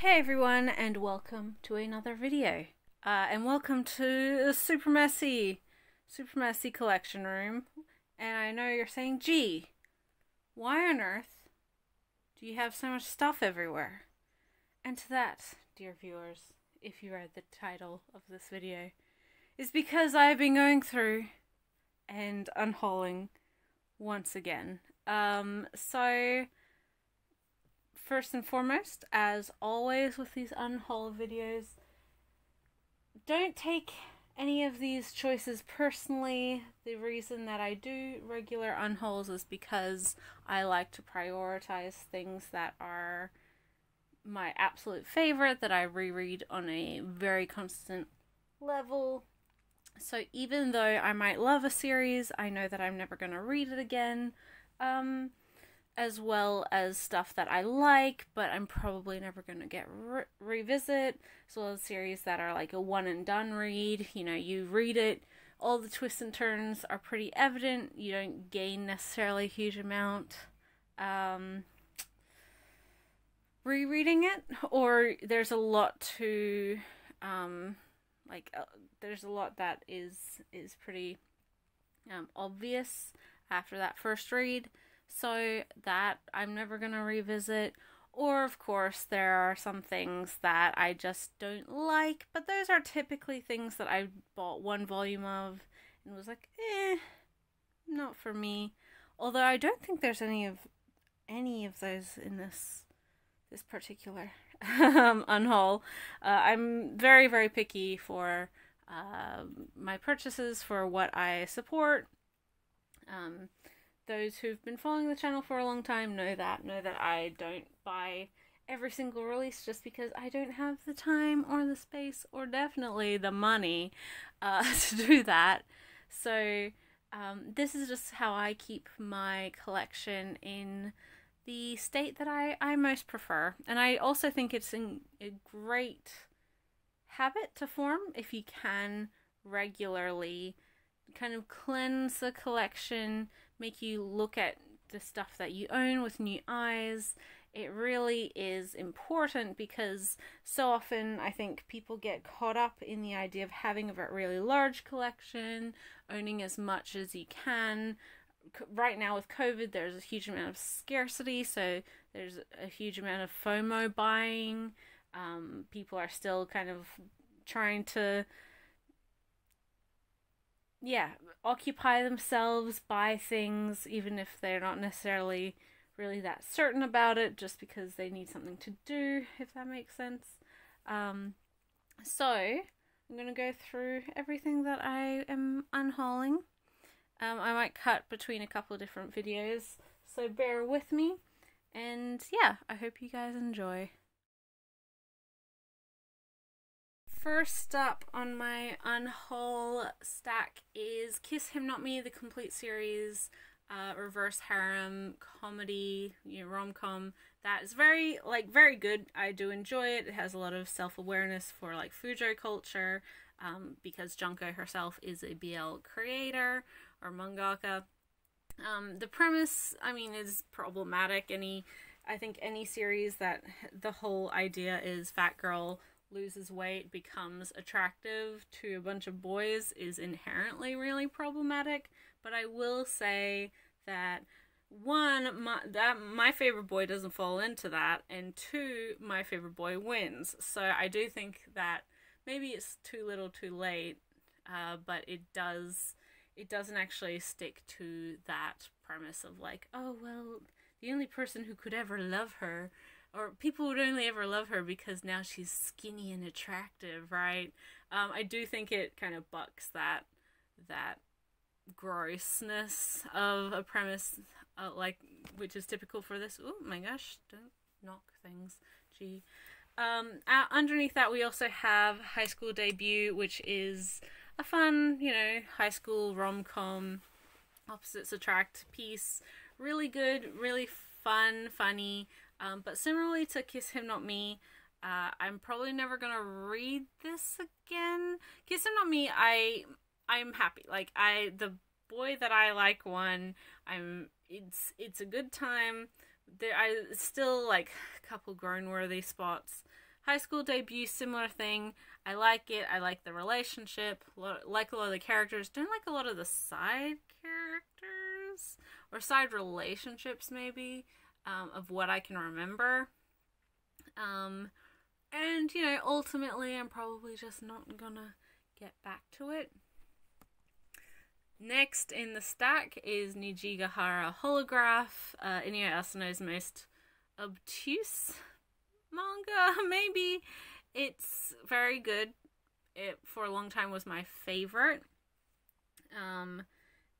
Hey everyone, and welcome to another video. Uh, and welcome to the Super Messy, Super Messy Collection Room. And I know you're saying, gee, why on earth do you have so much stuff everywhere? And to that, dear viewers, if you read the title of this video, is because I've been going through and unhauling once again. Um, so first and foremost, as always with these unhaul videos, don't take any of these choices personally. The reason that I do regular unhauls is because I like to prioritize things that are my absolute favorite that I reread on a very constant level. So even though I might love a series, I know that I'm never going to read it again. Um, as well as stuff that I like, but I'm probably never going to get re- revisit, as well as series that are like a one and done read. You know, you read it, all the twists and turns are pretty evident. You don't gain necessarily a huge amount. Um, rereading it, or there's a lot to, um, like, uh, there's a lot that is is pretty um, obvious after that first read so that I'm never going to revisit. Or, of course, there are some things that I just don't like, but those are typically things that I bought one volume of and was like, eh, not for me. Although I don't think there's any of any of those in this this particular um, unhaul. Uh, I'm very very picky for uh, my purchases for what I support. Um, those who've been following the channel for a long time know that, know that I don't buy every single release just because I don't have the time or the space or definitely the money uh, to do that. So, um, this is just how I keep my collection in the state that I, I most prefer. And I also think it's an, a great habit to form if you can regularly kind of cleanse the collection, make you look at the stuff that you own with new eyes. It really is important because so often I think people get caught up in the idea of having a really large collection, owning as much as you can. Right now, with COVID, there's a huge amount of scarcity, so there's a huge amount of FOMO buying. Um, people are still kind of trying to yeah, occupy themselves, buy things, even if they're not necessarily really that certain about it, just because they need something to do, if that makes sense. Um, so, I'm going to go through everything that I am unhauling. Um, I might cut between a couple of different videos, so bear with me. And yeah, I hope you guys enjoy. First up on my unhaul stack is Kiss Him Not Me, the complete series, uh, reverse harem comedy, you know, rom com. That is very like very good. I do enjoy it. It has a lot of self awareness for like Fujo culture, um, because Junko herself is a BL creator or mangaka. Um, the premise, I mean, is problematic. Any, I think any series that the whole idea is fat girl loses weight, becomes attractive to a bunch of boys is inherently really problematic. But I will say that one, my, that my favorite boy doesn't fall into that, and two, my favorite boy wins. So I do think that maybe it's too little, too late, uh, but it does. It doesn't actually stick to that premise of like, oh well, the only person who could ever love her or people would only ever love her because now she's skinny and attractive, right? Um, I do think it kind of bucks that that grossness of a premise, uh, like which is typical for this. Oh my gosh! Don't knock things. Gee. Um, underneath that, we also have High School Debut, which is a fun, you know, high school rom com, opposites attract piece. Really good, really fun, funny. Um, but similarly to Kiss Him Not Me, uh, I'm probably never gonna read this again. Kiss Him Not Me, I I'm happy. Like I the boy that I like won. I'm it's it's a good time. There I still like a couple grown worthy spots. high school debut, similar thing. I like it. I like the relationship. Like a lot of the characters. Don't like a lot of the side characters or side relationships, maybe, um, of what I can remember. Um, and you know, ultimately, I'm probably just not gonna get back to it. Next in the stack is Nijigahara Holograph, uh, Inio Asano's most obtuse manga, maybe. It's very good. It for a long time was my favorite. Um,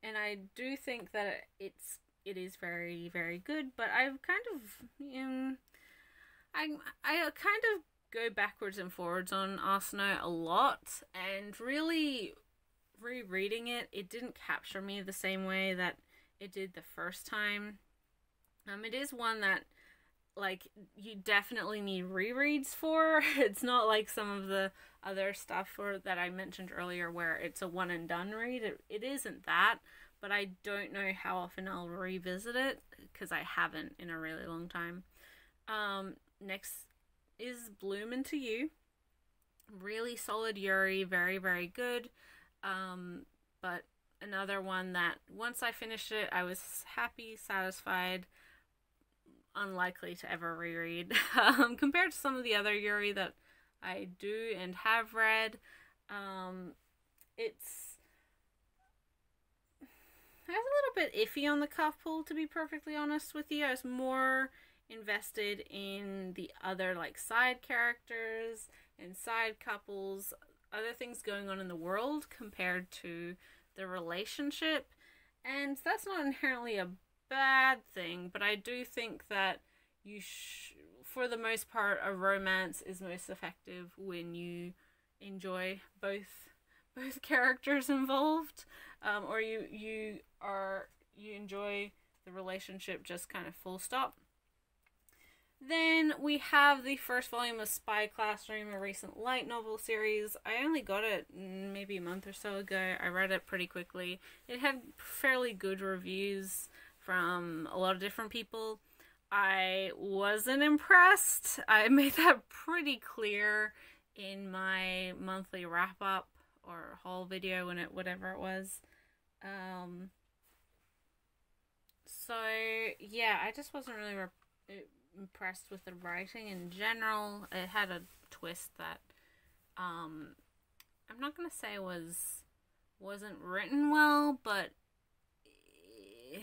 and I do think that it's it is very very good, but I've kind of know, I I kind of go backwards and forwards on Asano a lot, and really rereading it, it didn't capture me the same way that it did the first time. Um, it is one that like you definitely need rereads for. It's not like some of the other stuff or that I mentioned earlier where it's a one and done read. It, it isn't that, but I don't know how often I'll revisit it because I haven't in a really long time. Um, next is Bloom into You. Really solid Yuri, very very good. Um, but another one that once I finished it, I was happy, satisfied, unlikely to ever reread. um, compared to some of the other Yuri that I do and have read, um, it's I was a little bit iffy on the couple, to be perfectly honest with you. I was more invested in the other like side characters and side couples other things going on in the world compared to the relationship. And that's not inherently a bad thing, but I do think that you, sh- for the most part, a romance is most effective when you enjoy both both characters involved, um, or you you are you enjoy the relationship just kind of full stop. Then we have the first volume of Spy Classroom, a recent light novel series. I only got it maybe a month or so ago. I read it pretty quickly. It had fairly good reviews from a lot of different people. I wasn't impressed. I made that pretty clear in my monthly wrap up or haul video when it whatever it was. Um so yeah, I just wasn't really re- impressed with the writing in general. It had a twist that um I'm not gonna say was wasn't written well, but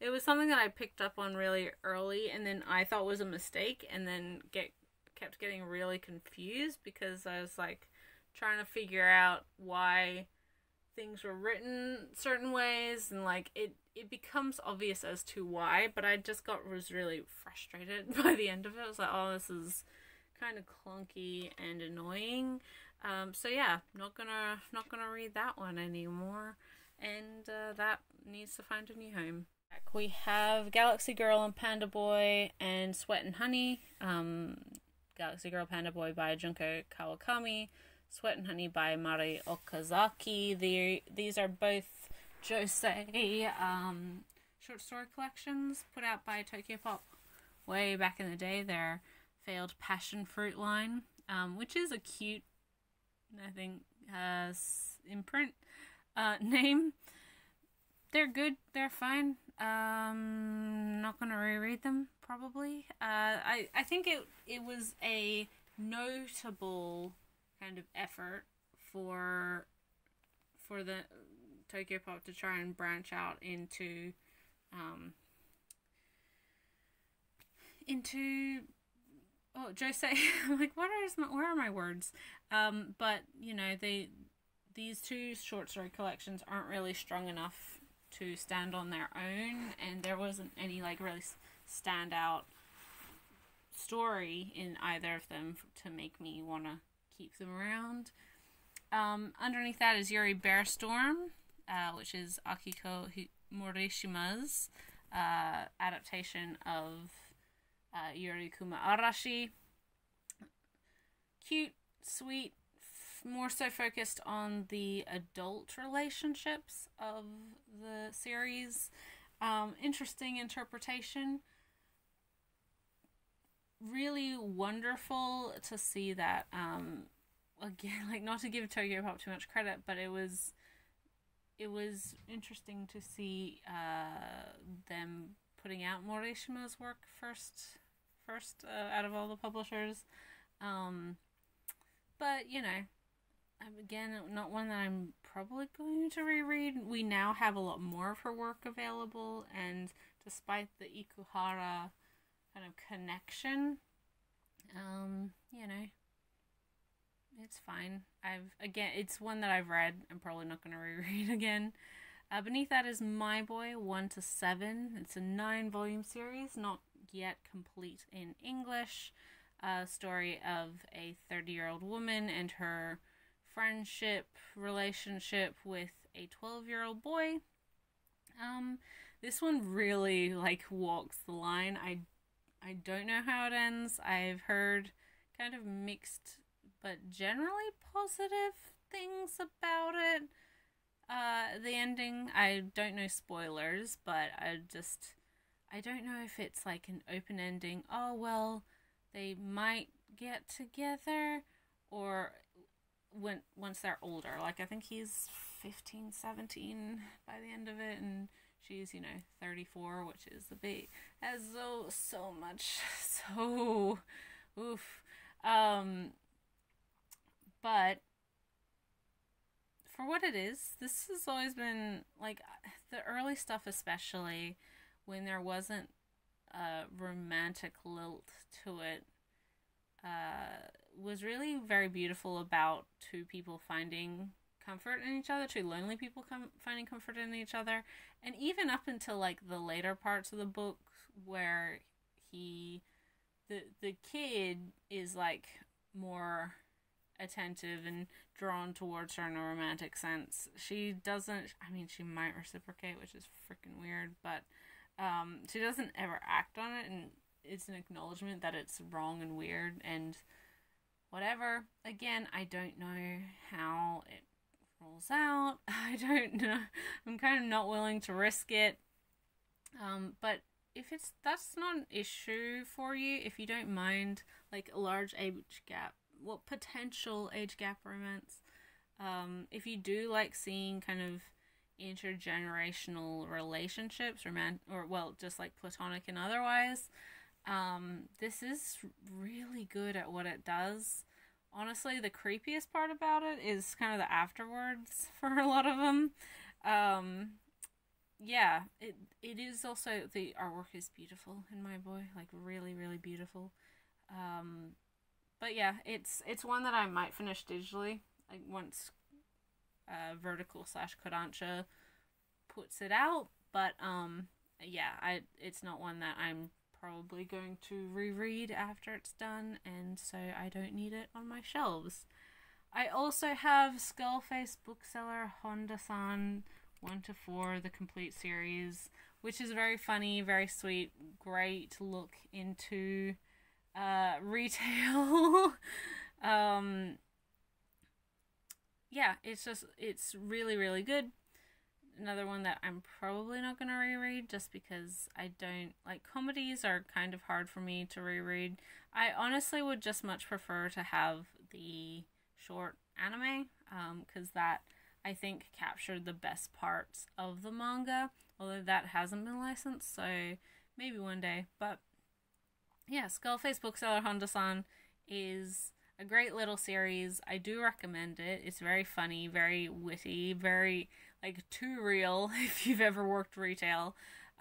it was something that I picked up on really early and then I thought was a mistake and then get kept getting really confused because I was like trying to figure out why things were written certain ways and like it it becomes obvious as to why but i just got was really frustrated by the end of it. I was like oh this is kind of clunky and annoying. Um so yeah not gonna not gonna read that one anymore and uh, that needs to find a new home. We have galaxy girl and panda boy and sweat and honey um galaxy girl panda boy by junko kawakami Sweat and Honey by Mari Okazaki. The, these are both josei um, short story collections put out by Tokyopop way back in the day. Their failed passion fruit line, um, which is a cute, I think, uh, imprint uh, name. They're good. They're fine. Um, not gonna reread them probably. Uh, I I think it it was a notable kind of effort for for the Tokyopop to try and branch out into um into oh josei like what is my where are my words? Um but you know they these two short story collections aren't really strong enough to stand on their own and there wasn't any like really standout story in either of them to make me want to keep them around. Um, underneath that is Yuri Bear Storm, uh, which is Akiko Morishima's uh, adaptation of uh, Yuri Kuma Arashi. Cute, sweet, more so focused on the adult relationships of the series. Um, interesting interpretation really wonderful to see that um again like not to give Tokyo Pop too much credit, but it was it was interesting to see uh them putting out Morishima's work first first uh, out of all the publishers. Um but you know, again not one that I'm probably going to reread. We now have a lot more of her work available and despite the Ikuhara kind of connection. Um, you know, it's fine. I've again, it's one that I've read. I'm probably not going to reread again. Uh, beneath that is My Boy one to seven. It's a nine volume series, not yet complete in English. A story of a 30 year old woman and her friendship relationship with a 12 year old boy. Um, this one really like walks the line. I I don't know how it ends. I've heard kind of mixed but generally positive things about it. Uh, the ending, I don't know spoilers, but I just I don't know if it's like an open ending. Oh well, they might get together or when once they're older. Like I think he's 15, 17 by the end of it and she's you know 34 which is a bit as so so much so oof um but for what it is this has always been like the early stuff especially when there wasn't a romantic lilt to it uh was really very beautiful about two people finding comfort in each other, two lonely people com- finding comfort in each other, and even up until like the later parts of the book where he, the the kid is like more attentive and drawn towards her in a romantic sense. She doesn't. I mean, she might reciprocate, which is freaking weird, but um, she doesn't ever act on it, and it's an acknowledgement that it's wrong and weird and whatever. Again, I don't know how it rolls out. I don't know. I'm kind of not willing to risk it. Um, but if it's that's not an issue for you, if you don't mind like a large age gap, well, potential age gap romance, um, if you do like seeing kind of intergenerational relationships, roman- or well, just like platonic and otherwise, um, this is really good at what it does. Honestly the creepiest part about it is kind of the afterwards for a lot of them um yeah it it is also the artwork is beautiful in my boy like really really beautiful. Um but yeah it's it's one that i might finish digitally like once uh vertical slash kodansha puts it out but um yeah i it's not one that i'm probably going to reread after it's done, and so I don't need it on my shelves. I also have Skullface bookseller Honda san 1 to 4, the complete series, which is very funny, very sweet, great look into uh, retail. um, yeah, it's just, it's really, really good another one that I'm probably not going to reread just because I don't like comedies are kind of hard for me to reread. I honestly would just much prefer to have the short anime because um, that I think captured the best parts of the manga, although that hasn't been licensed, so maybe one day. But yeah, Skullface Bookseller Honda san is a great little series. I do recommend it. It's very funny, very witty, very like too real if you've ever worked retail.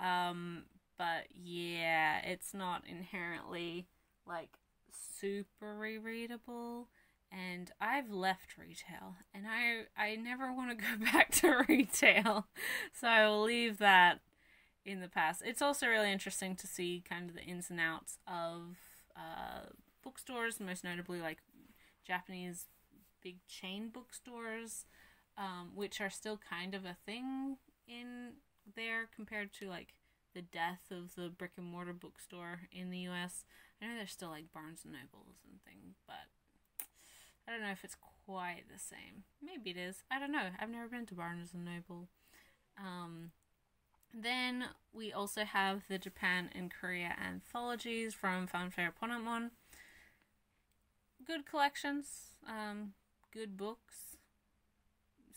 Um, but yeah, it's not inherently like super rereadable. And I've left retail, and I I never want to go back to retail, so I will leave that in the past. It's also really interesting to see kind of the ins and outs of uh, bookstores, most notably like Japanese big chain bookstores um, which are still kind of a thing in there compared to like the death of the brick and mortar bookstore in the US. I know there's still like Barnes and Nobles and things, but I don't know if it's quite the same. Maybe it is. I don't know. I've never been to Barnes and Noble. Um, Then we also have the Japan and Korea anthologies from Fanfare Ponent Mon. Good collections, um, good books,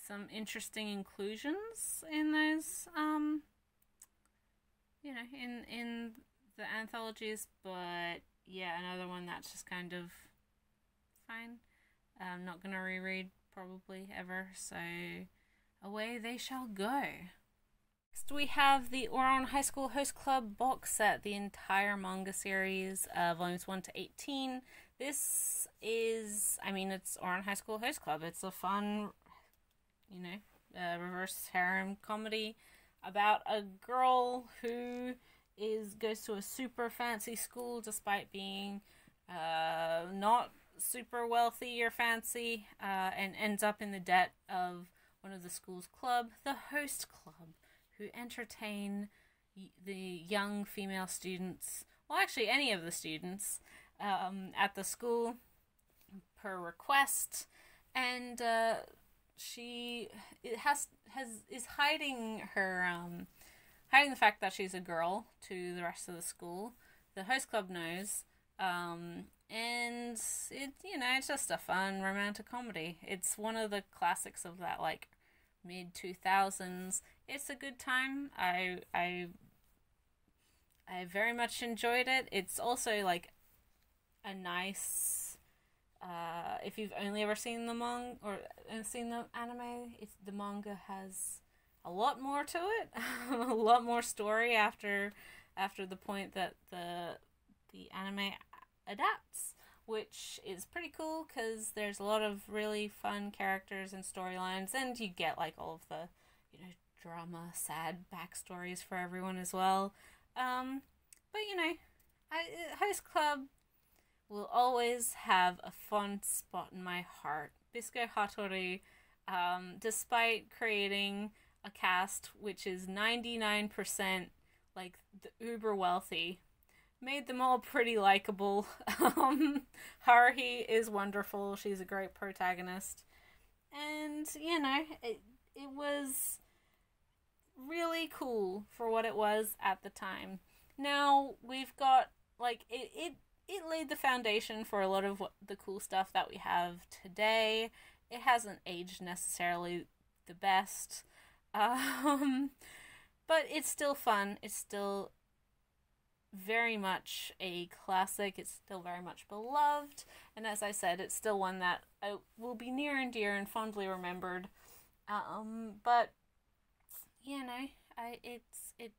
some interesting inclusions in those, um, you know, in in the anthologies. But yeah, another one that's just kind of fine. I'm not gonna reread probably ever, so away they shall go. Next, we have the Ouran High School Host Club box set, the entire manga series, uh, volumes 1 to 18. This is, I mean, it's Ouran High School Host Club. It's a fun, you know, uh, reverse harem comedy about a girl who is goes to a super fancy school despite being uh, not super wealthy or fancy uh, and ends up in the debt of one of the school's club, the host club who entertain the young female students, well, actually, any of the students um, at the school per request, and uh, she has has is hiding her um, hiding the fact that she's a girl to the rest of the school. The host club knows, um, and it you know it's just a fun romantic comedy. It's one of the classics of that like mid two thousands it's a good time. I I I very much enjoyed it. It's also like a nice uh, if you've only ever seen the manga or uh, seen the anime, it's the manga has a lot more to it, a lot more story after after the point that the the anime adapts, which is pretty cool because there's a lot of really fun characters and storylines, and you get like all of the you know drama, sad backstories for everyone as well. Um, but you know, Host Club will always have a fond spot in my heart. Bisco Hattori, um, despite creating a cast which is 99% like the uber wealthy, made them all pretty likable. um, Haruhi is wonderful. She's a great protagonist. And, you know, it, it was really cool for what it was at the time. Now we've got like it it it laid the foundation for a lot of what, the cool stuff that we have today. It hasn't aged necessarily the best. Um but it's still fun. It's still very much a classic. It's still very much beloved, and as I said, it's still one that I will be near and dear and fondly remembered. Um, but you know, I it's it.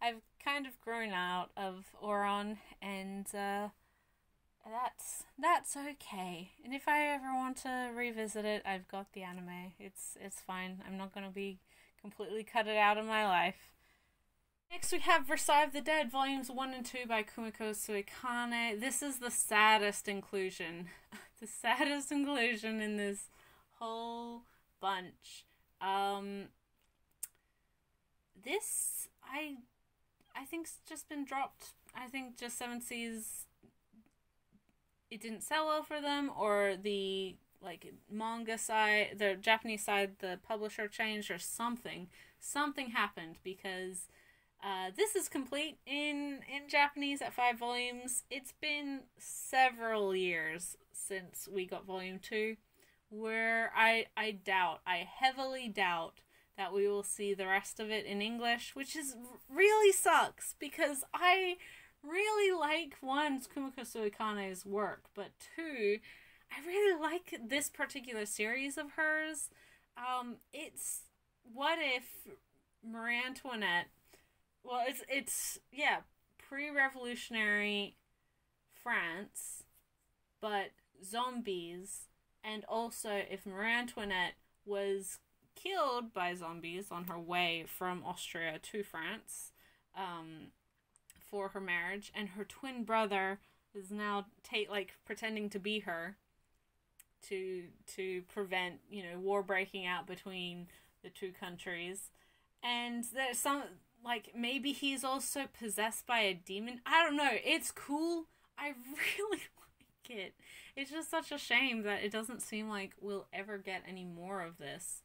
I've kind of grown out of Ouran, and uh, that's that's okay. And if I ever want to revisit it, I've got the anime. It's it's fine. I'm not gonna be completely cut it out of my life. Next, we have of the Dead, volumes 1 and 2 by Kumiko Suekane. This is the saddest inclusion. the saddest inclusion in this whole bunch. Um, this I I think's just been dropped. I think just Seven Seas it didn't sell well for them or the like manga side the Japanese side the publisher changed or something. Something happened because uh, this is complete in in Japanese at five volumes. It's been several years since we got volume two, where I I doubt I heavily doubt that we will see the rest of it in English, which is really sucks because I really like one Kumiko Suekane's work, but two, I really like this particular series of hers. Um, it's what if Marie Antoinette? Well, it's it's yeah, pre-revolutionary France, but zombies, and also if Marie Antoinette was killed by zombies on her way from Austria to France um, for her marriage, and her twin brother is now take like pretending to be her to to prevent you know war breaking out between the two countries. And there's some like maybe he's also possessed by a demon. I don't know. It's cool. I really like it. It's just such a shame that it doesn't seem like we'll ever get any more of this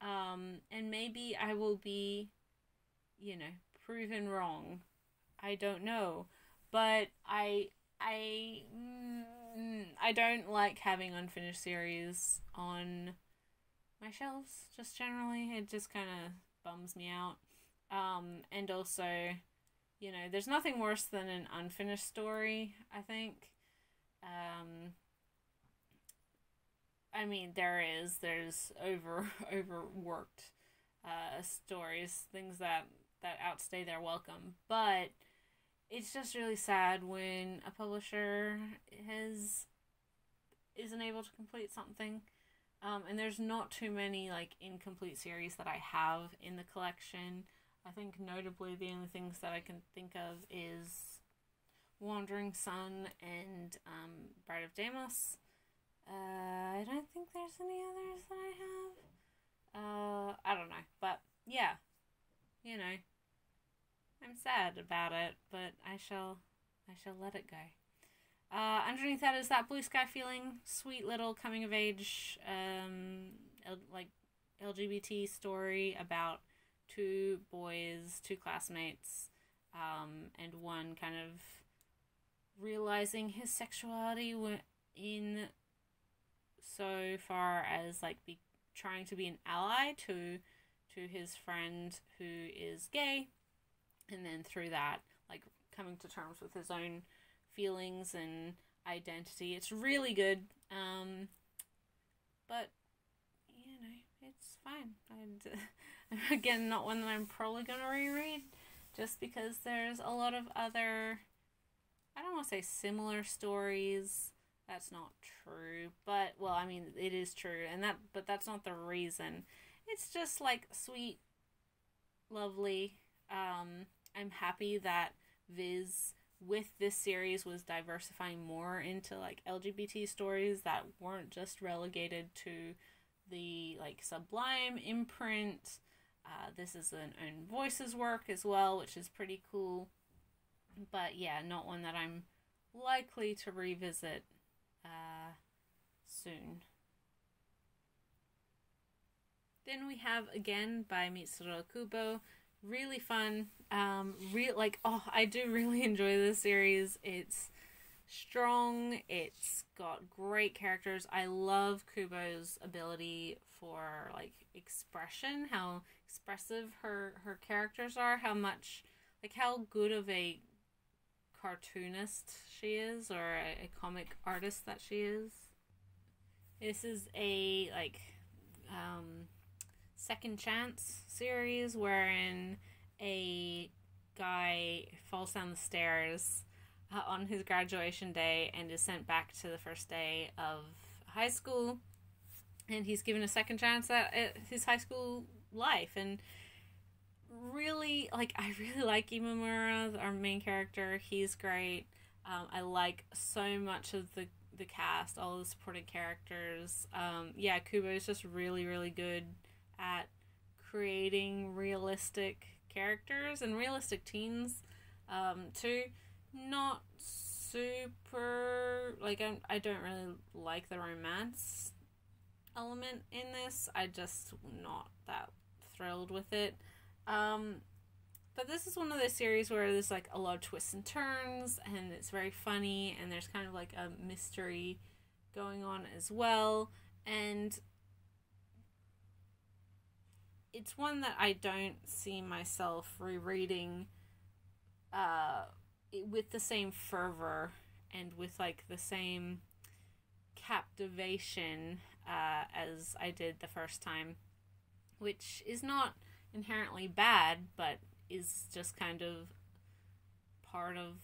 um, and maybe I will be, you know, proven wrong. I don't know, but I I mm, I don't like having unfinished series on my shelves. Just generally, it just kind of bums me out. Um, and also, you know, there's nothing worse than an unfinished story. I think. Um, I mean, there is. There's over overworked uh, stories, things that that outstay their welcome. But it's just really sad when a publisher has isn't able to complete something. Um, and there's not too many like incomplete series that I have in the collection. I think notably the only things that I can think of is Wandering Son and um, Bride of Deimos. Uh, I don't think there's any others that I have. Uh, I don't know, but yeah, you know, I'm sad about it, but I shall, I shall let it go. Uh, underneath that is that blue sky feeling, sweet little coming of age, um, L- like LGBT story about two boys, two classmates, um, and one kind of realizing his sexuality in so far as like be trying to be an ally to to his friend who is gay. And then through that like coming to terms with his own feelings and identity. It's really good um but you know it's fine. And uh, again not one that i'm probably going to reread just because there's a lot of other i don't want to say similar stories that's not true. But well i mean it is true. And that but that's not the reason. It's just like sweet lovely. Um i'm happy that viz with this series was diversifying more into like lgbt stories that weren't just relegated to the like sublime imprint. Uh, this is an own voices work as well which is pretty cool. But yeah not one that i'm likely to revisit uh, soon. Then we have again by Mitsuru Kubo. Really fun. Um, real like oh, I do really enjoy this series. It's strong. It's got great characters. I love Kubo's ability for like expression. How expressive her her characters are. How much like how good of a cartoonist she is or a, a comic artist that she is. This is a like um, second chance series wherein a guy falls down the stairs uh, on his graduation day and is sent back to the first day of high school and he's given a second chance at, at his high school life and really like I really like Imamura, our main character. He's great. Um, I like so much of the the cast, all the supporting characters. Um, yeah, Kubo is just really really good at creating realistic characters and realistic teens um, too. Not super like I I don't really like the romance element in this. I just not that thrilled with it. Um, but this is one of those series where there's like a lot of twists and turns, and it's very funny, and there's kind of like a mystery going on as well. And it's one that I don't see myself rereading uh, with the same fervor and with like the same captivation uh, as I did the first time, which is not inherently bad, but is just kind of part of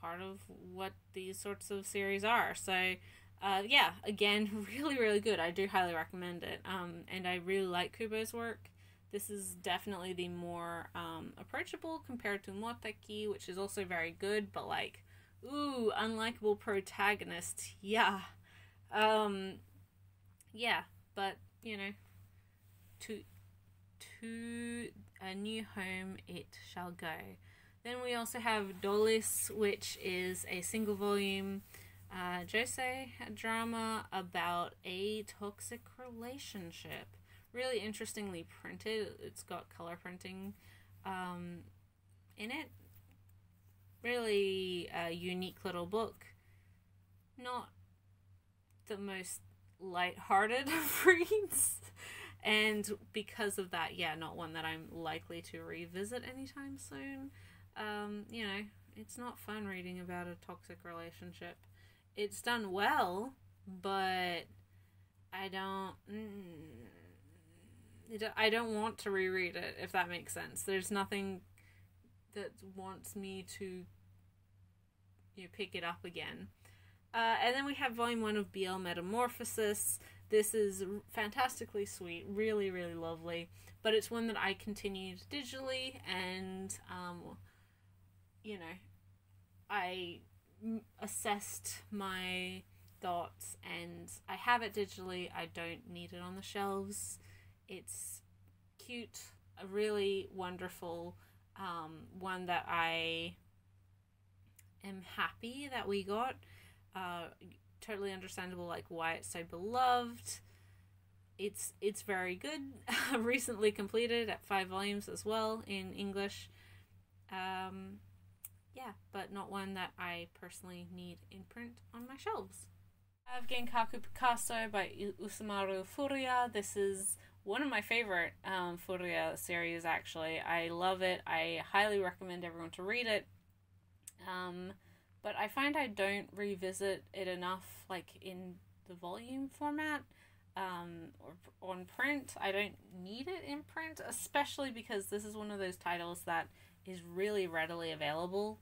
part of what these sorts of series are. So, uh, yeah, again, really, really good. I do highly recommend it. Um, and I really like Kubo's work. This is definitely the more um, approachable compared to Moteki, which is also very good, but like, ooh, unlikable protagonist. Yeah. Um, yeah, but, you know, to to a new home it shall go. Then we also have Dolis, which is a single volume uh, josei drama about a toxic relationship. Really interestingly printed. It's got color printing um, in it. Really a unique little book. Not the most light-hearted of reads. And because of that, yeah, not one that I'm likely to revisit anytime soon. Um, you know, it's not fun reading about a toxic relationship. It's done well, but I don't. Mm, I don't want to reread it, if that makes sense. There's nothing that wants me to you know, pick it up again. Uh, and then we have volume one of BL Metamorphosis. This is fantastically sweet, really, really lovely. But it's one that I continued digitally, and um, you know, I assessed my thoughts, and I have it digitally. I don't need it on the shelves. It's cute, a really wonderful um, one that I am happy that we got. Uh, totally understandable, like why it's so beloved. It's it's very good. Recently completed at five volumes as well in English. Um, yeah, but not one that I personally need in print on my shelves. I have Genkaku Picasso by Usamaru Furuya. This is one of my favorite um, Furuya series, actually. I love it. I highly recommend everyone to read it. Um, but I find I don't revisit it enough, like in the volume format um, or on print. I don't need it in print, especially because this is one of those titles that is really readily available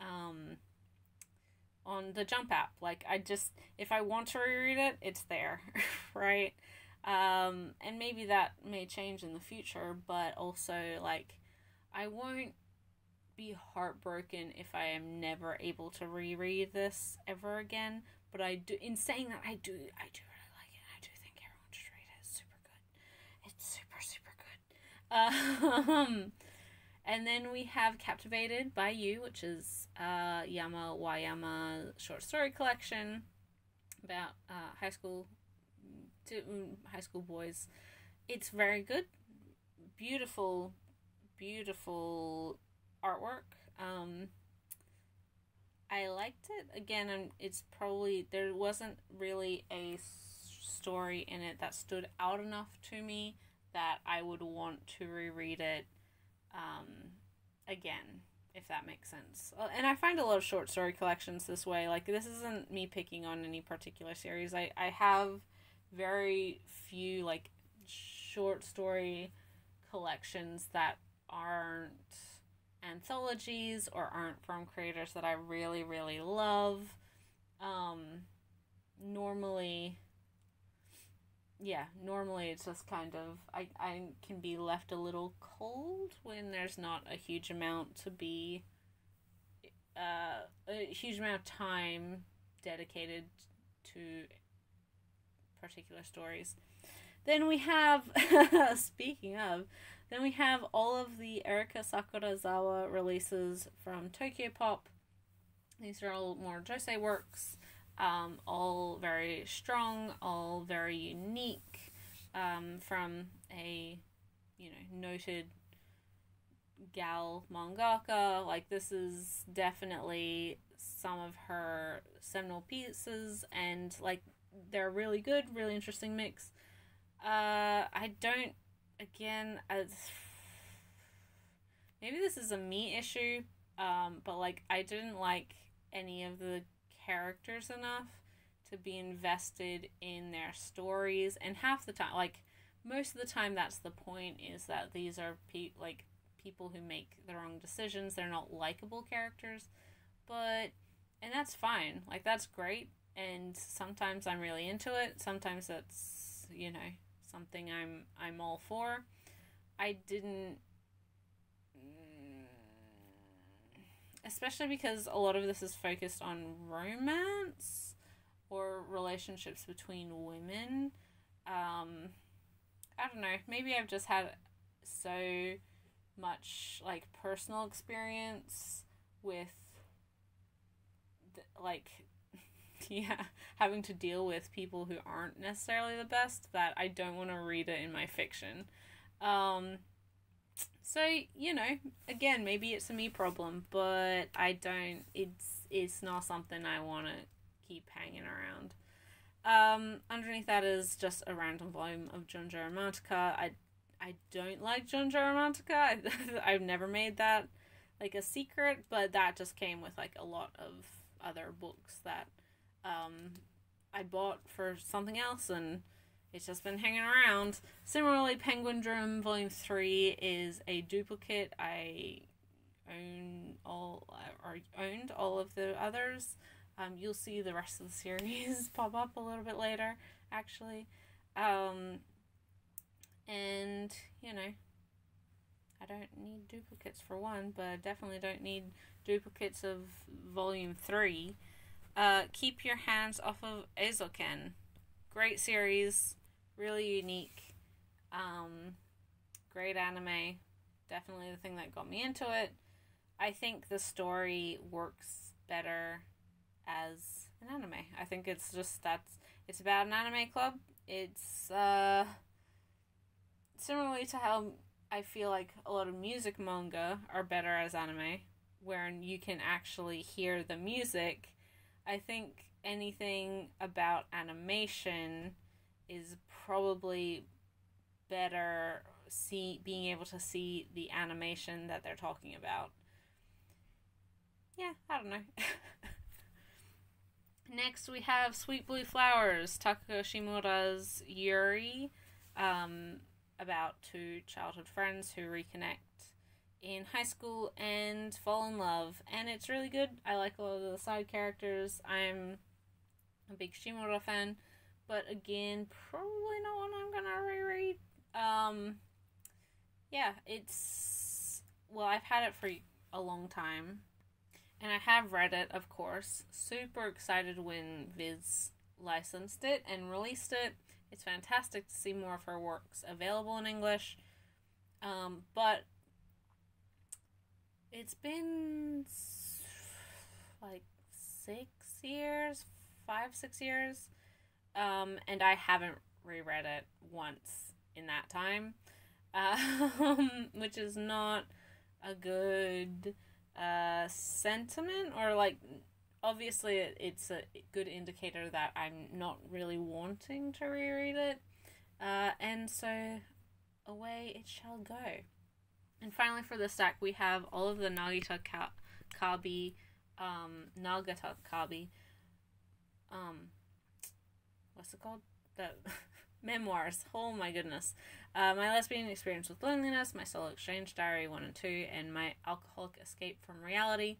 um, on the Jump app. Like, I just, if I want to reread it, it's there, right? Um, and maybe that may change in the future, but also, like, I won't be heartbroken if I am never able to reread this ever again. But I do, in saying that, I do, I do really like it. I do think everyone should read it. It's super good. It's super, super good. Um, and then we have Captivated by You, which is uh, Yama Wayama short story collection about uh, high school mm, high school boys. It's very good, beautiful, beautiful artwork. Um, I liked it. Again, I'm, it's probably there wasn't really a story in it that stood out enough to me that I would want to reread it um, again, if that makes sense. And I find a lot of short story collections this way. Like this isn't me picking on any particular series. I I have very few like short story collections that aren't anthologies or aren't from creators that I really really love. Um normally yeah, normally it's just kind of I, I can be left a little cold when there's not a huge amount to be uh, a huge amount of time dedicated to particular stories. Then we have speaking of, then we have all of the Erika Sakurazawa releases from Tokyo Pop. These are all more josei works um, all very strong, all very unique, um, from a you know noted gal mangaka. Like this is definitely some of her seminal pieces, and like they're really good, really interesting mix. Uh, I don't again as maybe this is a me issue, um, but like I didn't like any of the characters enough to be invested in their stories and half the time like most of the time that's the point is that these are pe- like people who make the wrong decisions they're not likable characters but and that's fine like that's great and sometimes i'm really into it sometimes that's you know something i'm i'm all for i didn't especially because a lot of this is focused on romance or relationships between women. Um, I don't know. Maybe I've just had so much like personal experience with like yeah having to deal with people who aren't necessarily the best that I don't want to read it in my fiction. Um, So, you know, again, maybe it's a me problem, but I don't it's it's not something I want to keep hanging around. Um, underneath that is just a random volume of Junjo Romantica. I I don't like Junjo Romantica. I've never made that like a secret, but that just came with like a lot of other books that um, I bought for something else and it's just been hanging around. Similarly, Penguin Drum Volume 3 is a duplicate. I own all or owned all of the others. Um, you'll see the rest of the series pop up a little bit later, actually. Um, and, you know, I don't need duplicates for one, but I definitely don't need duplicates of Volume 3. Uh, keep your hands off of Eizouken. Great series, really unique, um, great anime. Definitely the thing that got me into it. I think the story works better as an anime. I think it's just that's it's about an anime club. It's uh similarly to how I feel like a lot of music manga are better as anime, where you can actually hear the music. I think anything about animation is probably better see being able to see the animation that they're talking about. Yeah, I don't know. Next, we have Sweet Blue Flowers, Takako Shimura's Yuri, um, about two childhood friends who reconnect in high school and fall in love. And it's really good. I like a lot of the side characters. I'm a big Shimura fan, but again, probably not one I'm gonna reread. Um, yeah, it's well, I've had it for a long time, and I have read it, of course. Super excited when Viz licensed it and released it. It's fantastic to see more of her works available in English. Um, but it's been like six years, five, six years, um, and I haven't reread it once in that time, um, which is not a good uh, sentiment or like obviously it's a good indicator that I'm not really wanting to reread it. Uh, and so away it shall go. And finally for the stack we have all of the Nagita Ka- Kabi um Nagata Kabi um what's it called? The memoirs. Oh my goodness. Uh, my lesbian experience with loneliness, my solo exchange diary 1 and 2, and my alcoholic escape from reality.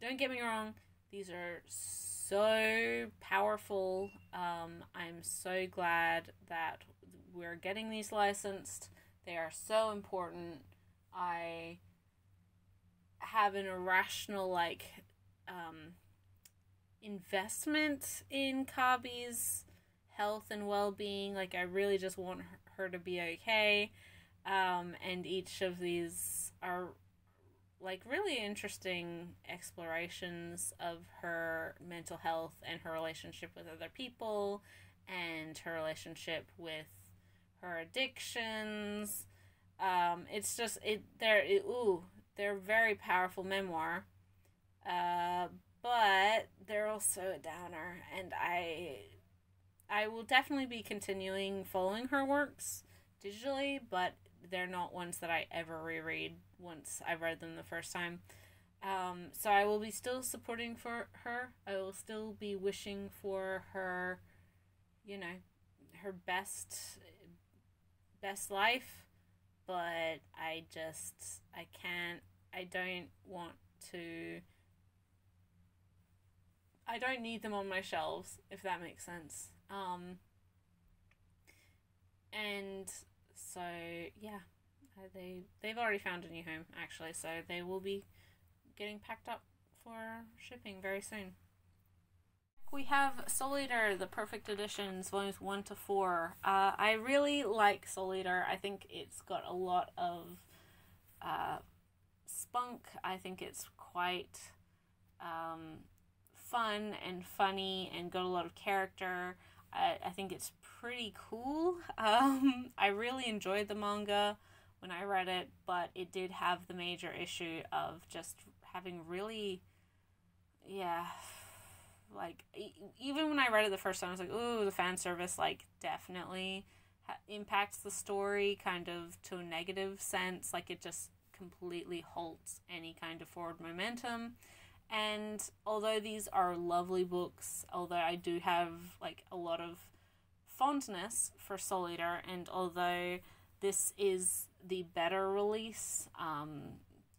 Don't get me wrong, these are so powerful. Um, I'm so glad that we're getting these licensed. They are so important. I have an irrational, like, um, investment in Kabi's health and well being. Like, I really just want her to be okay. Um, and each of these are like really interesting explorations of her mental health and her relationship with other people and her relationship with her addictions. Um, it's just it they're it, ooh they're very powerful memoir, uh, but they're also a downer, and I I will definitely be continuing following her works digitally, but they're not ones that I ever reread once I read them the first time. Um, so I will be still supporting for her. I will still be wishing for her, you know, her best best life, but I just I can't I don't want to I don't need them on my shelves if that makes sense. Um and so yeah, uh, they they've already found a new home actually, so they will be getting packed up for shipping very soon. We have Soul Eater, the Perfect Editions, volumes 1 to 4. Uh, I really like Soul Eater. I think it's got a lot of uh, spunk. I think it's quite um, fun and funny and got a lot of character. I, I think it's pretty cool. Um, I really enjoyed the manga when I read it, but it did have the major issue of just having really, yeah, like e- even when I read it the first time, I was like, ooh, the fan service like definitely ha- impacts the story kind of to a negative sense. Like it just completely halts any kind of forward momentum. And although these are lovely books, although I do have like a lot of fondness for Soul Eater, and although this is the better release, um,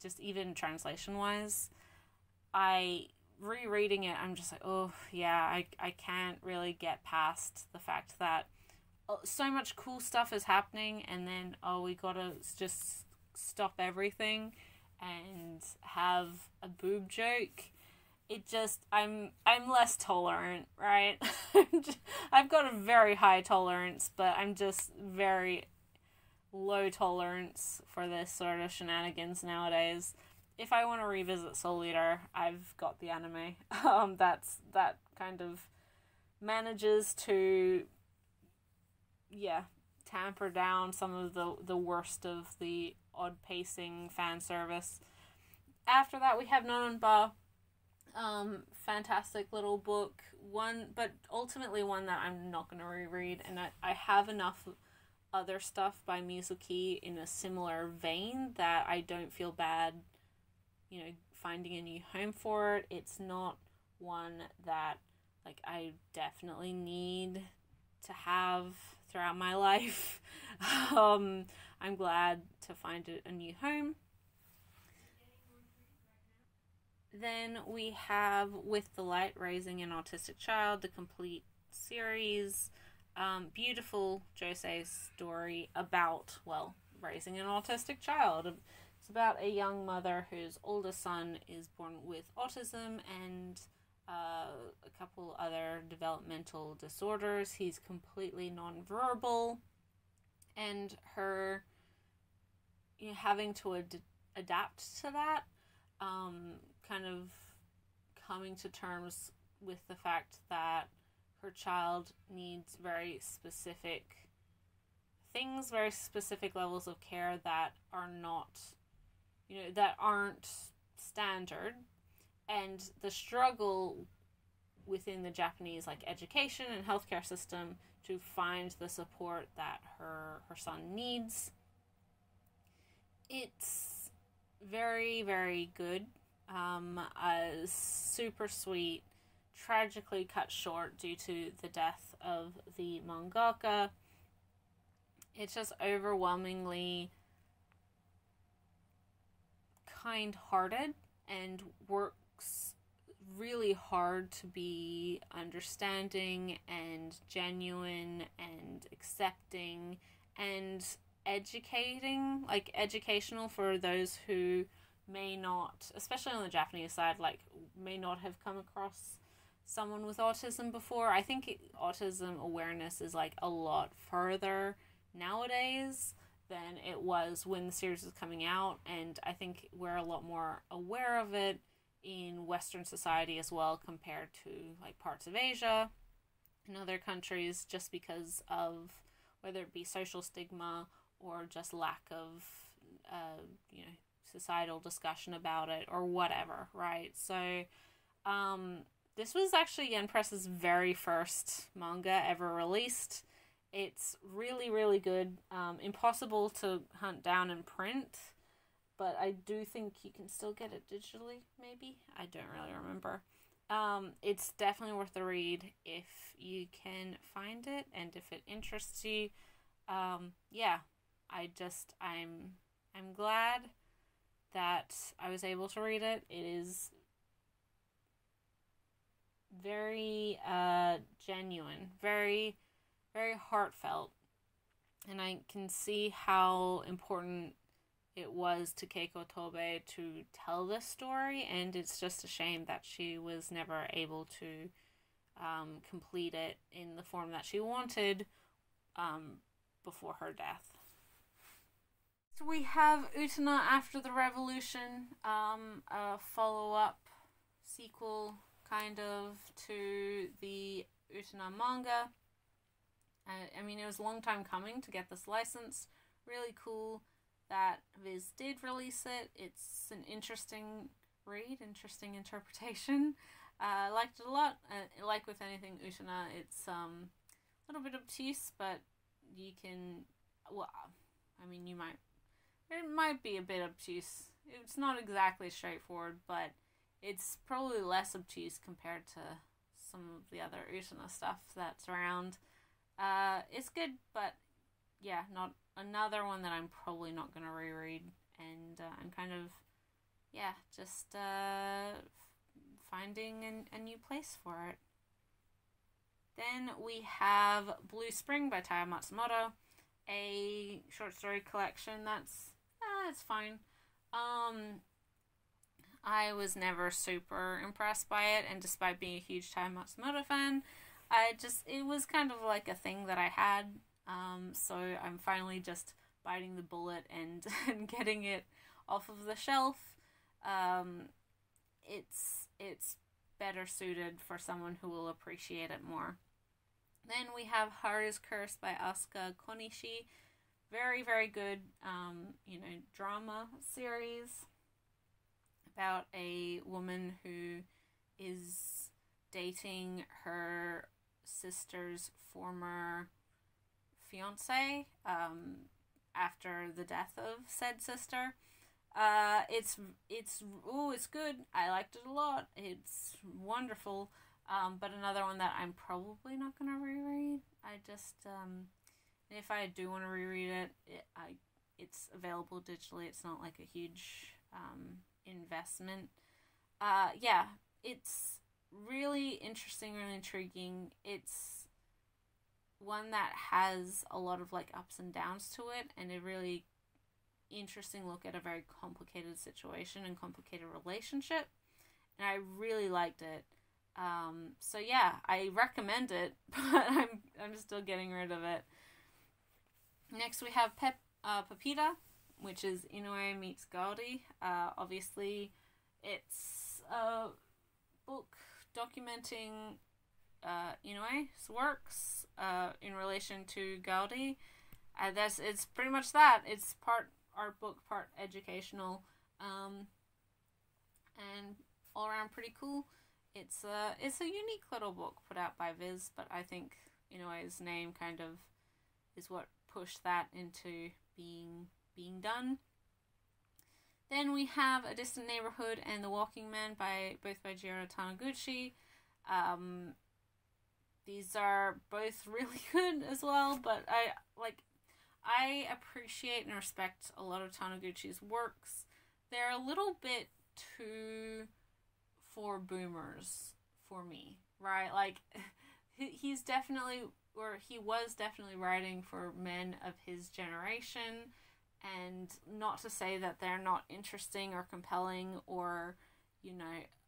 just even translation wise, I rereading it, I'm just like, oh yeah, I I can't really get past the fact that uh, so much cool stuff is happening, and then oh we gotta just stop everything and have a boob joke. It just i'm i'm less tolerant right? I've got a very high tolerance but i'm just very low tolerance for this sort of shenanigans nowadays if i want to revisit soul eater i've got the anime um that's that kind of manages to yeah tamper down some of the the worst of the odd pacing fan service. After that, we have Nononba. Um, fantastic little book. One, but ultimately one that I'm not going to reread, and I, I have enough other stuff by Mizuki in a similar vein that I don't feel bad, you know, finding a new home for it. It's not one that like I definitely need to have throughout my life. um, I'm glad to find a new home. Then we have With the Light Raising an Autistic Child, the complete series. Um, beautiful josei story about, well, raising an autistic child. It's about a young mother whose oldest son is born with autism and uh, a couple other developmental disorders. He's completely nonverbal, and her you know, having to ad- adapt to that, um, kind of coming to terms with the fact that her child needs very specific things, very specific levels of care that are not, you know, that aren't standard and the struggle within the Japanese like education and healthcare system to find the support that her her son needs. It's very very good. Um, super sweet, tragically cut short due to the death of the mangaka. It's just overwhelmingly kind-hearted and works really hard to be understanding and genuine and accepting and educating, like educational for those who may not, especially on the Japanese side, like may not have come across someone with autism before. I think autism awareness is like a lot further nowadays than it was when the series was coming out, and I think we're a lot more aware of it in Western society as well compared to like parts of Asia and other countries just because of whether it be social stigma or just lack of uh, you know societal discussion about it or whatever right? So um, this was actually Yen Press's very first manga ever released it's really really good um, impossible to hunt down and print but I do think you can still get it digitally, maybe. I don't really remember. Um, it's definitely worth a read if you can find it and if it interests you. Um, yeah, I just I'm I'm glad that I was able to read it. It is very uh genuine, very very heartfelt. And I can see how important it was to Keiko Tobe to tell this story, and it's just a shame that she was never able to um, complete it in the form that she wanted um, before her death. So we have Utena After the Revolution, um, a follow up sequel kind of to the Utena manga. Uh, I mean, it was a long time coming to get this license. Really cool that Viz did release it. It's an interesting read, interesting interpretation. Uh, I liked it a lot. Uh, like with anything Utena, it's um, a little bit obtuse, but you can. Well, I mean, you might. It might be a bit obtuse. It's not exactly straightforward, but it's probably less obtuse compared to some of the other Utena stuff that's around. Uh, it's good, but yeah, not another one that I'm probably not gonna reread, and uh, I'm kind of yeah, just uh, finding an, a new place for it. Then we have Blue Spring by Taiyo Matsumoto, a short story collection that's uh, it's fine. Um, I was never super impressed by it, and despite being a huge Taiyo Matsumoto fan, I just it was kind of like a thing that I had. Um, so I'm finally just biting the bullet and, and getting it off of the shelf. Um, it's it's better suited for someone who will appreciate it more. Then we have Heart is Cursed by Asuka Konishi. Very, very good, um, you know, drama series about a woman who is dating her sister's former fiance um, after the death of said sister. Uh, it's it's oh it's good. I liked it a lot. It's wonderful. Um, but another one that I'm probably not gonna reread. I just um, if I do want to reread it, it, I it's available digitally. It's not like a huge um, investment. Uh, yeah, it's really interesting, really intriguing. It's one that has a lot of like ups and downs to it, and a really interesting look at a very complicated situation and complicated relationship. And I really liked it. Um, so yeah, I recommend it, but I'm I'm still getting rid of it. Next we have Pep uh, Pepita, which is Inoue meets Gaudi. Uh, obviously, it's a book documenting uh, Inoue's works uh, in relation to Gaudi. Uh, that's it's pretty much that. It's part art book, part educational, um, and all around pretty cool. It's a it's a unique little book put out by Viz, but I think Inoue's name kind of is what pushed that into being being done. Then we have A Distant Neighborhood and The Walking Man by both by Jiro Taniguchi. Um, these are both really good as well, but I like I appreciate and respect a lot of Taniguchi's works. They're a little bit too for boomers for me, right? Like he's definitely or he was definitely writing for men of his generation and not to say that they're not interesting or compelling or you know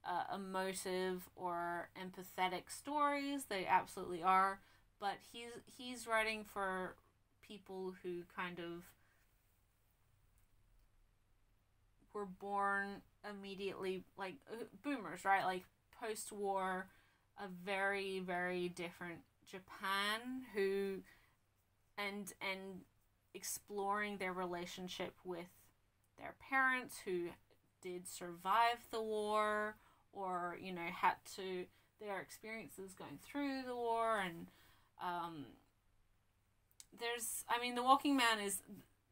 uh, emotive or empathetic stories they absolutely are but he's he's writing for people who kind of were born immediately like uh, boomers right? Like post-war a very very different japan who and and exploring their relationship with their parents who did survive the war or you know had to their experiences going through the war and um, there's i mean the walking man is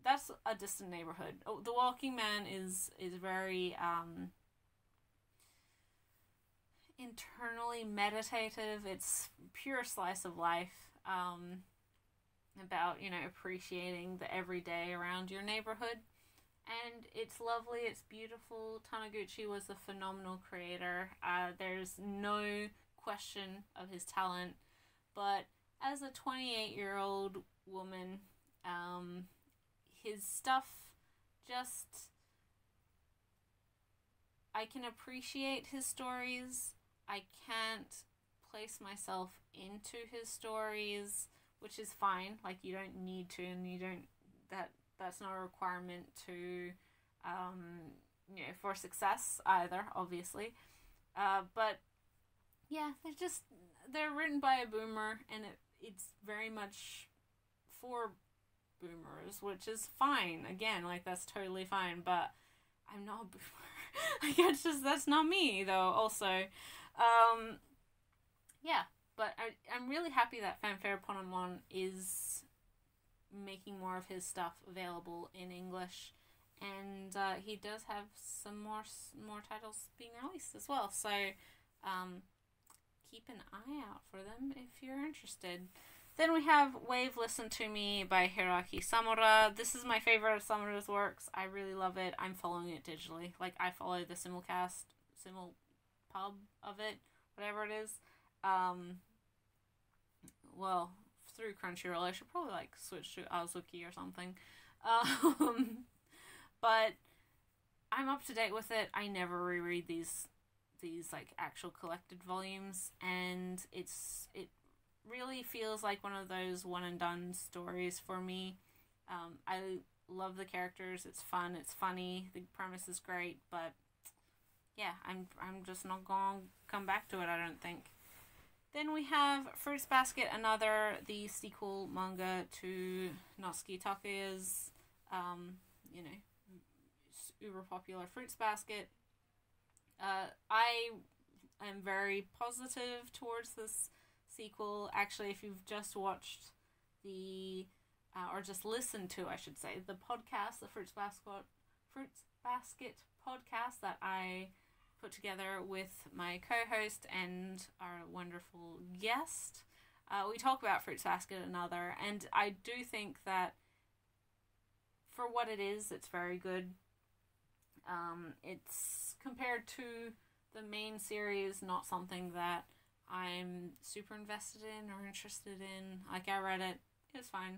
that's a distant neighborhood. Oh, the walking man is is very um, internally meditative. It's pure slice of life. Um, about you know appreciating the everyday around your neighborhood. And it's lovely it's beautiful. Taniguchi was a phenomenal creator. Uh, there's no question of his talent. But as a 28 year old woman um, his stuff just i can appreciate his stories. I can't place myself into his stories which is fine. Like you don't need to, and you don't that that's not a requirement to, um, you know, for success either. Obviously, uh, but yeah, they're just they're written by a boomer, and it it's very much for boomers, which is fine. Again, like that's totally fine, but I'm not a boomer. like it's just that's not me though. Also, um, yeah, but I I'm really happy that Fanfare Ponent Mon is making more of his stuff available in English, and uh, he does have some more more titles being released as well. So, um, keep an eye out for them if you're interested. Then we have Wave Listen to Me by Hiroaki Samura. This is my favorite of Samura's works. I really love it. I'm following it digitally. Like, I follow the simulcast, simul pub of it, whatever it is. Um, well, through Crunchyroll. I should probably, like, switch to Azuki or something. Um, but I'm up to date with it. I never reread these these like actual collected volumes and it's it really feels like one of those one and done stories for me. Um, I love the characters. It's fun. It's funny. The premise is great, but yeah, I'm I'm just not gonna come back to it. I don't think. Then we have Fruits Basket, another the sequel manga to Natsuki Takaya's, um, you know, uber popular Fruits Basket. Uh, I am very positive towards this sequel. Actually, if you've just watched the uh, or just listened to, I should say, the podcast, the Fruits Basket Fruits Basket podcast that I put together with my co-host and our wonderful guest. Uh, we talk about Fruits Basket another, and I do think that for what it is, it's very good. Um, it's compared to the main series, not something that I'm super invested in or interested in. Like I read it, it was fine.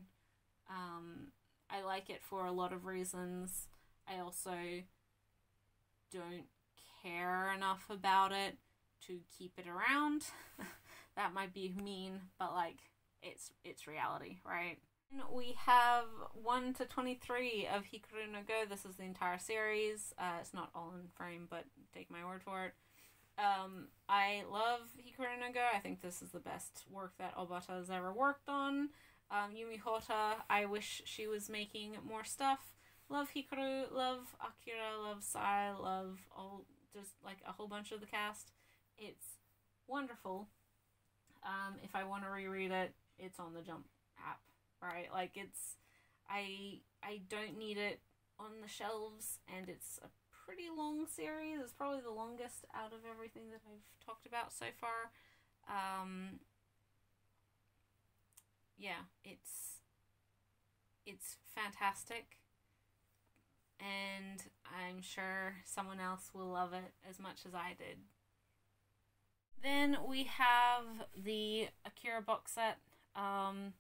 Um, I like it for a lot of reasons. I also don't care enough about it to keep it around. that might be mean, but like it's it's reality, right? We have 1 to 23 of Hikaru no Go. This is the entire series. Uh, it's not all in frame, but take my word for it. Um, I love Hikaru no Go. I think this is the best work that Obata has ever worked on. Um, Yumi Hotta, I wish she was making more stuff. Love Hikaru, love Akira, love Sai, love all, just like a whole bunch of the cast. It's wonderful. Um, if I want to reread it, it's on the Jump app, right? Like it's, I I don't need it on the shelves, and it's a pretty long series. It's probably the longest out of everything that I've talked about so far. Um, yeah, it's it's fantastic, and I'm sure someone else will love it as much as I did. Then we have the Akira box set. Um,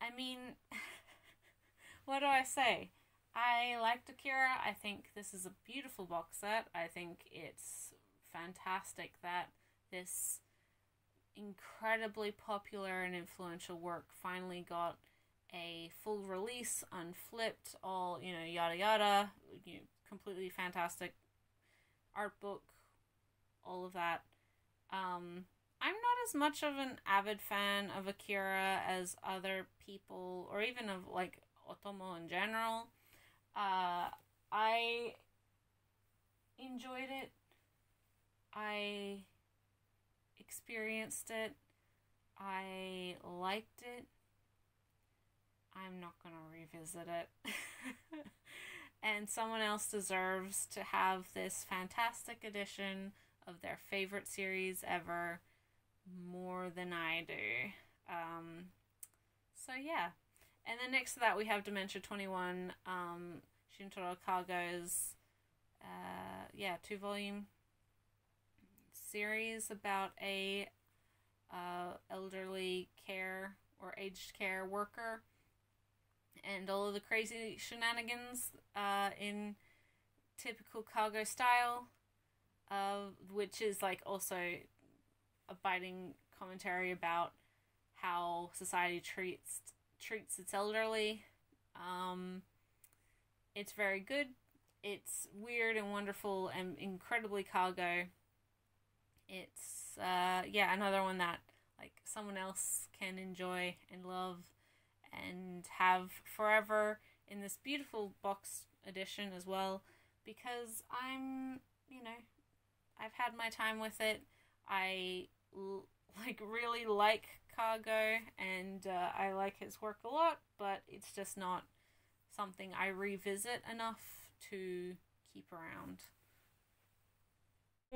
I mean, what do I say? I liked Akira. I think this is a beautiful box set. I think it's fantastic that this incredibly popular and influential work finally got a full release, unflipped, all, you know, yada yada, you know, completely fantastic art book, all of that. Um, I'm not as much of an avid fan of Akira as other people, or even of like Otomo in general. Uh, I enjoyed it. I experienced it. I liked it. I'm not going to revisit it. and someone else deserves to have this fantastic edition of their favorite series ever more than I do. Um, so, yeah. And then next to that, we have Dementia 21, um, Shintaro Kago's, uh, yeah, two volume series about a uh, elderly care or aged care worker and all of the crazy shenanigans uh, in typical Kago style, uh, which is like also a biting commentary about how society treats treats its elderly. Um, it's very good. It's weird and wonderful and incredibly Kago. It's uh, yeah another one that like someone else can enjoy and love, and have forever in this beautiful box edition as well because I'm, you know, I've had my time with it. I like really like Kago and uh, I like his work a lot, but it's just not something I revisit enough to keep around.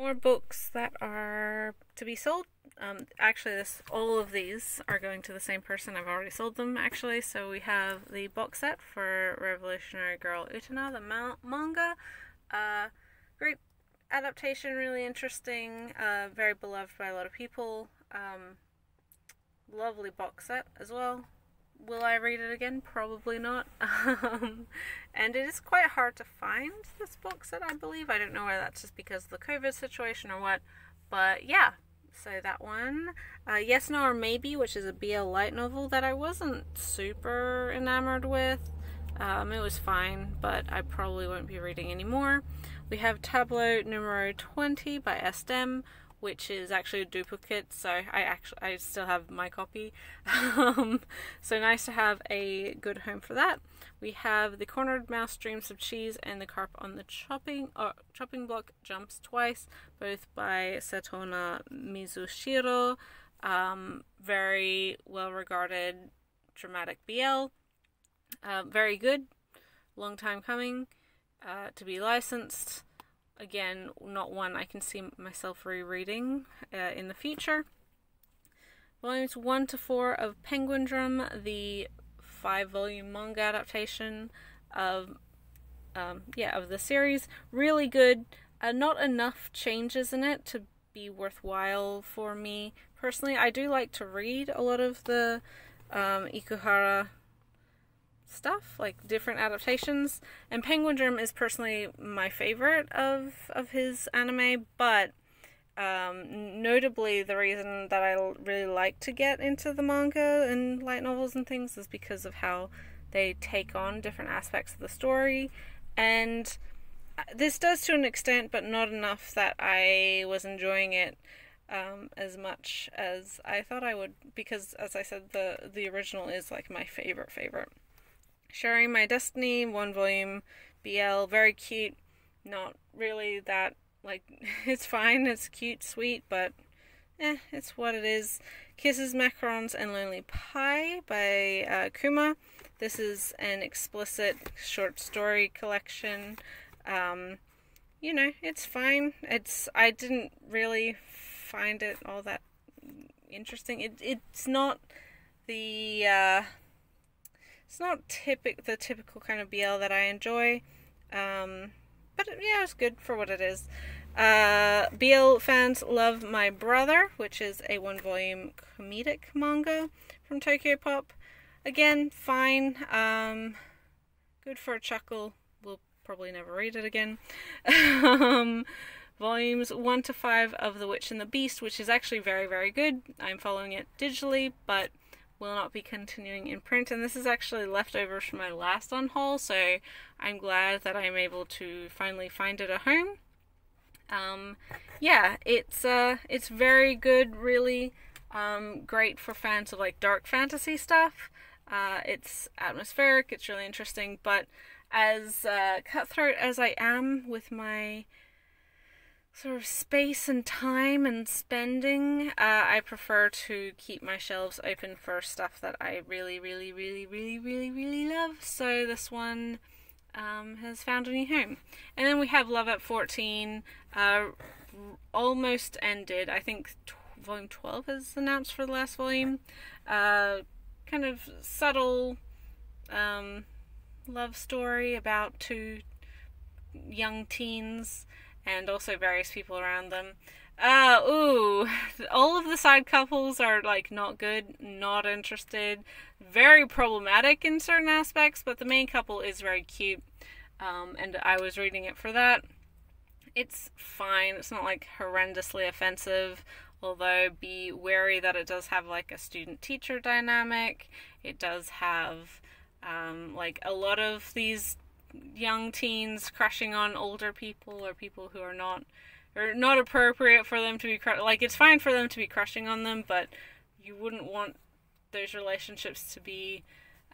More books that are to be sold. Um, actually, this all of these are going to the same person. I've already sold them actually. So we have the box set for Revolutionary Girl Utena, the ma- manga. Uh, great adaptation, really interesting, uh, very beloved by a lot of people. Um, lovely box set as well. Will I read it again? Probably not. Um, and it is quite hard to find this box set, I believe. I don't know whether that's just because of the COVID situation or what. But yeah, so that one. Uh, yes, No, or Maybe, which is a BL light novel that I wasn't super enamored with. Um, it was fine, but I probably won't be reading anymore. We have Tableau Numero 20 by Est Em, which is actually a duplicate, so I actually I still have my copy. um, so nice to have a good home for that. We have the cornered mouse dreams of cheese and the carp on the chopping uh, chopping block jumps twice, both by Setona Mizushiro. Um, very well regarded dramatic BL. Uh, very good, long time coming uh, to be licensed again, not one I can see myself rereading uh, in the future. Volumes 1 to 4 of Penguin Drum, the five volume manga adaptation of um, yeah of the series. Really good. Uh, not enough changes in it to be worthwhile for me. Personally i do like to read a lot of the um, ikuhara stuff, like different adaptations. And Penguin Drum is personally my favorite of of his anime, but um, notably the reason that I really like to get into the manga and light novels and things is because of how they take on different aspects of the story and uh, this does to an extent but not enough that I was enjoying it um, as much as I thought I would because as I said the the original is like my favorite favorite Sharing My Destiny, one volume BL, very cute. Not really that, like, it's fine, it's cute, sweet, but eh, it's what it is. Kisses, Macarons, and Lonely Pie by uh, Kuma. This is an explicit short story collection. Um, you know, it's fine. It's I didn't really find it all that interesting. It it's not the uh, it's not typic the typical kind of BL that I enjoy, um, but yeah, it's good for what it is. Uh, BL fans love My Brother, which is a one volume comedic manga from Tokyo Pop. Again, fine. Um, good for a chuckle. We'll probably never read it again. um, volumes 1 to 5 of The Witch and the Beast, which is actually very, very good. I'm following it digitally, but will not be continuing in print and this is actually leftovers from my last unhaul so I'm glad that I'm able to finally find it a home. Um, yeah, it's uh, it's very good, really um, great for fans of like dark fantasy stuff. Uh, it's atmospheric, it's really interesting, but as uh, cutthroat as I am with my sort of space and time and spending, uh, I prefer to keep my shelves open for stuff that I really, really, really, really, really, really love. So this one um, has found a new home. And then we have Love at 14, uh, almost ended. I think volume 12 is announced for the last volume. Uh, kind of subtle um, love story about two young teens and also various people around them. Uh, ooh, all of the side couples are like not good, not interested, very problematic in certain aspects, but the main couple is very cute. Um, and I was reading it for that. It's fine, it's not like horrendously offensive, although be wary that it does have like a student teacher dynamic. It does have um, like a lot of these young teens crushing on older people or people who are not or not appropriate for them to be cr- like it's fine for them to be crushing on them but you wouldn't want those relationships to be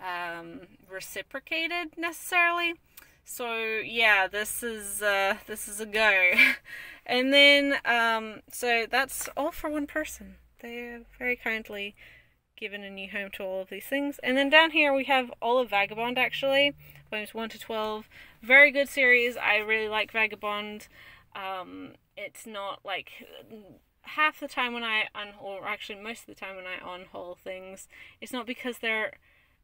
um, reciprocated necessarily. So yeah, this is uh, this is a go. and then um, so that's all for one person. They have very kindly given a new home to all of these things. And then down here we have all of Vagabond actually, volumes one to twelve. Very good series. I really like Vagabond. Um, it's not like half the time when I unhaul, or actually most of the time when I unhaul things, it's not because they're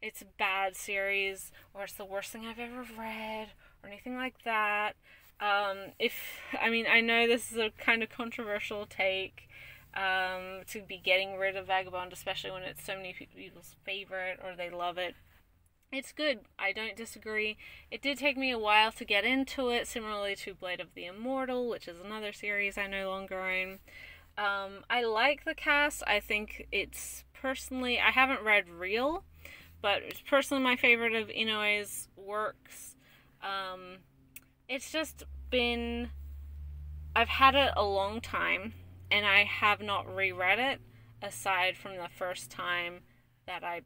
it's a bad series or it's the worst thing I've ever read or anything like that. Um, if I mean, I know this is a kind of controversial take um, to be getting rid of Vagabond, especially when it's so many people's favorite or they love it. It's good. I don't disagree. It did take me a while to get into it, similarly to Blade of the Immortal, which is another series I no longer own. Um, I like the cast. I think it's personally, I haven't read Real, but it's personally my favorite of Inoue's works. Um, it's just been, I've had it a long time, and I have not reread it aside from the first time that I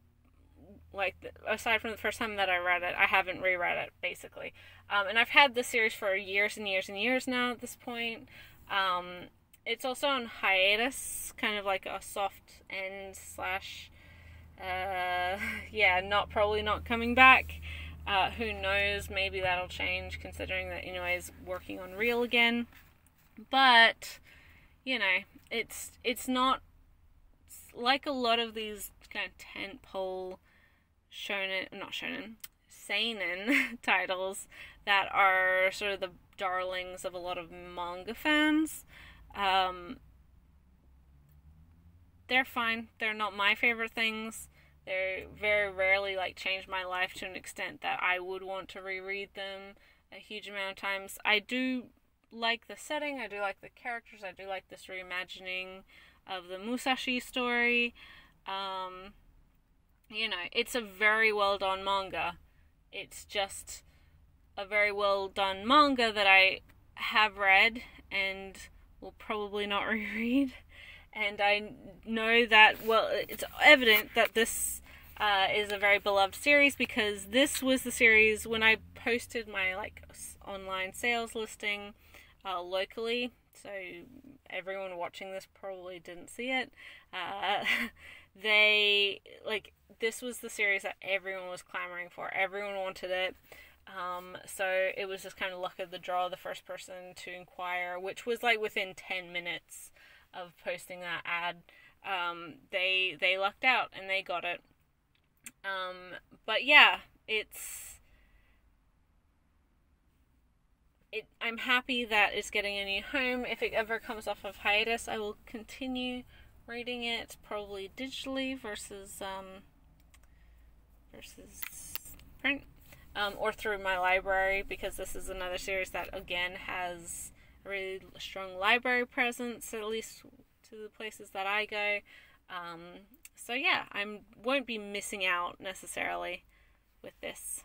like aside from the first time that I read it, I haven't reread it basically. Um, and I've had this series for years and years and years now at this point. Um, it's also on hiatus, kind of like a soft end slash, uh, yeah, not probably not coming back. Uh, who knows? Maybe that'll change, considering that is working on Real again. But you know, it's it's not it's like a lot of these kind of tent pole shonen, not shonen, seinen titles that are sort of the darlings of a lot of manga fans. Um, they're fine. They're not my favorite things. They very rarely like change my life to an extent that I would want to reread them a huge amount of times. I do like the setting. I do like the characters. I do like this reimagining of the Musashi story. Um, you know, it's a very well done manga. It's just a very well done manga that I have read and will probably not reread. And I know that, well, it's evident that this uh, is a very beloved series because this was the series when I posted my like online sales listing uh, locally. So everyone watching this probably didn't see it. Uh, they like this was the series that everyone was clamoring for. Everyone wanted it. Um, so it was just kind of luck of the draw, the first person to inquire, which was like within 10 minutes of posting that ad. Um, they they lucked out and they got it. Um, but yeah, it's it. I'm happy that it's getting a new home. If it ever comes off of hiatus, I will continue reading it probably digitally versus um, versus print um, or through my library because this is another series that again has a really strong library presence at least to the places that I go. Um, so yeah, I won't be missing out necessarily with this.